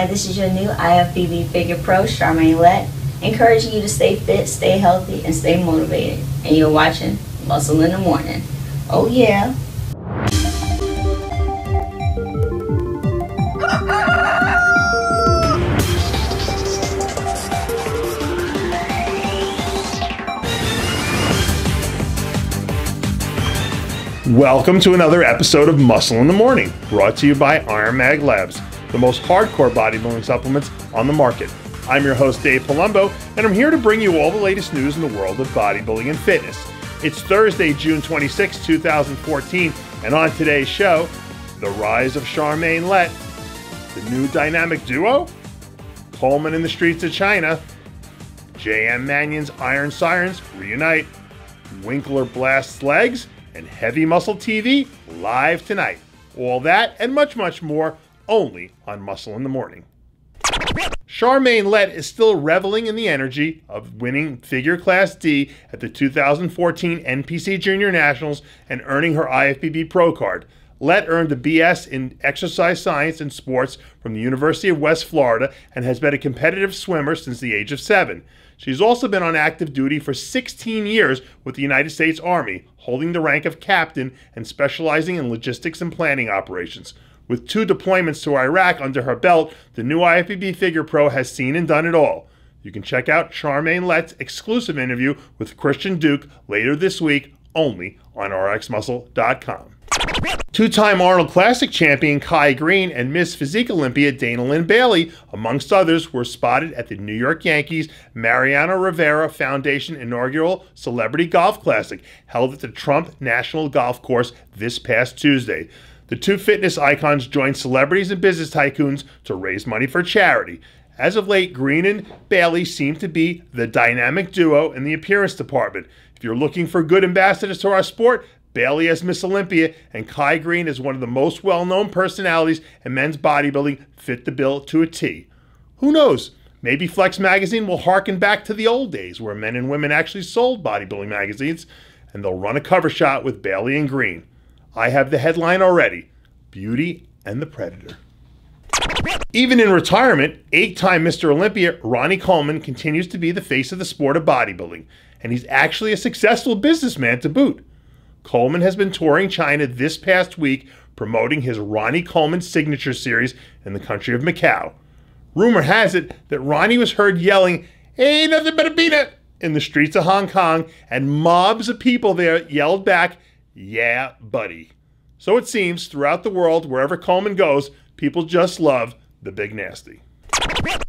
Hi, this is your new IFBB Figure Pro, Charmaine Lett, encouraging you to stay fit, stay healthy, and stay motivated. And you're watching Muscle in the Morning. Oh, yeah. Welcome to another episode of Muscle in the Morning, brought to you by Iron Mag Labs, the most hardcore bodybuilding supplements on the market. I'm your host, Dave Palumbo, and I'm here to bring you all the latest news in the world of bodybuilding and fitness. It's Thursday, June 26, 2014, and on today's show, the rise of Charmaine Lett, the new dynamic duo, Coleman in the streets of China, J.M. Manion's Iron Sirens reunite, Winklaar blasts legs, and Heavy Muscle TV live tonight. All that and much, much more only on Muscle in the Morning. Charmaine Lett is still reveling in the energy of winning Figure Class D at the 2014 NPC Junior Nationals and earning her IFBB Pro card. Lett earned a BS in exercise science and sports from the University of West Florida and has been a competitive swimmer since the age of seven. She's also been on active duty for 16 years with the United States Army, holding the rank of captain and specializing in logistics and planning operations. With two deployments to Iraq under her belt, the new IFBB Figure Pro has seen and done it all. You can check out Charmaine Lett's exclusive interview with Christian Duke later this week only on rxmuscle.com. Two time Arnold Classic champion Kai Greene and Miss Physique Olympia Dana Lynn Bailey, amongst others, were spotted at the New York Yankees Mariano Rivera Foundation inaugural Celebrity Golf Classic held at the Trump National Golf Course this past Tuesday. The two fitness icons joined celebrities and business tycoons to raise money for charity. As of late, Greene and Bailey seem to be the dynamic duo in the appearance department. If you're looking for good ambassadors to our sport, Bailey as Miss Olympia and Kai Greene as one of the most well known personalities in men's bodybuilding fit the bill to a T. Who knows? Maybe Flex Magazine will harken back to the old days where men and women actually sold bodybuilding magazines, and they'll run a cover shot with Bailey and Greene. I have the headline already Beauty and the Predator. Even in retirement, eight time Mr. Olympia Ronnie Coleman continues to be the face of the sport of bodybuilding, and he's actually a successful businessman to boot. Coleman has been touring China this past week promoting his Ronnie Coleman signature series in the country of Macau. Rumor has it that Ronnie was heard yelling, Ain't nothing but a peanut in the streets of Hong Kong, and mobs of people there yelled back, Yeah, buddy. So it seems throughout the world, wherever Coleman goes, people just love the big nasty.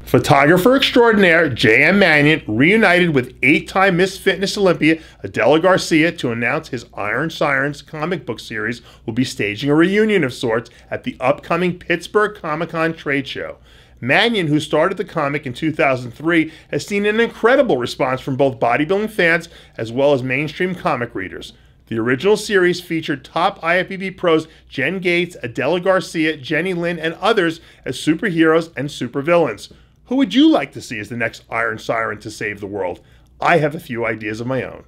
Photographer extraordinaire J.M. Manion reunited with eight time Miss Fitness Olympia Adela Garcia to announce his Iron Sirens comic book series will be staging a reunion of sorts at the upcoming Pittsburgh Comic Con trade show. Manion, who started the comic in 2003, has seen an incredible response from both bodybuilding fans as well as mainstream comic readers. The original series featured top IFBB pros Jen Gates, Adela Garcia, Jenny Lynn, and others as superheroes and supervillains. Who would you like to see as the next Iron Siren to save the world? I have a few ideas of my own.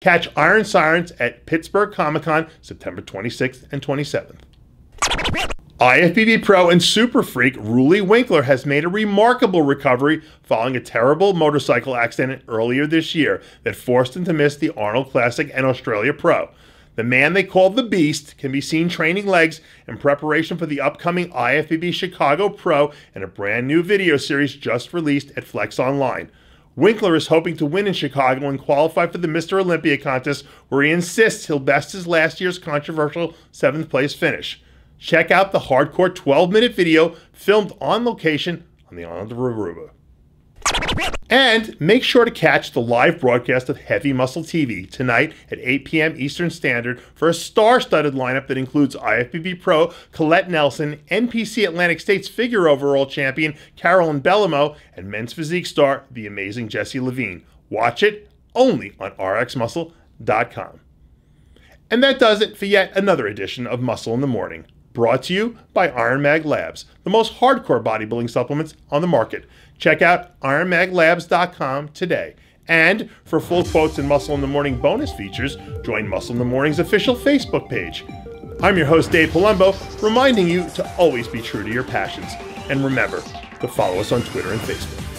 Catch Iron Sirens at Pittsburgh Comic Con September 26th and 27th. IFBB Pro and Super Freak Roelly Winklaar has made a remarkable recovery following a terrible motorcycle accident earlier this year that forced him to miss the Arnold Classic and Australia Pro. The man they call the Beast can be seen training legs in preparation for the upcoming IFBB Chicago Pro in a brand new video series just released at Flex Online. Winkler is hoping to win in Chicago and qualify for the Mr. Olympia contest, where he insists he'll best his last year's controversial seventh place finish. Check out the hardcore 12 minute video filmed on location on the island of Aruba. And make sure to catch the live broadcast of Heavy Muscle TV tonight at 8 p.m. Eastern Standard for a star studded lineup that includes IFBB Pro Colette Nelson, NPC Atlantic States figure overall champion Carolyn Bellamo, and men's physique star, the amazing Jesse Levine. Watch it only on rxmuscle.com. And that does it for yet another edition of Muscle in the Morning. Brought to you by Iron Mag Labs, the most hardcore bodybuilding supplements on the market. Check out ironmaglabs.com today. And for full quotes and Muscle in the Morning bonus features, join Muscle in the Morning's official Facebook page. I'm your host, Dave Palumbo, reminding you to always be true to your passions. And remember to follow us on Twitter and Facebook.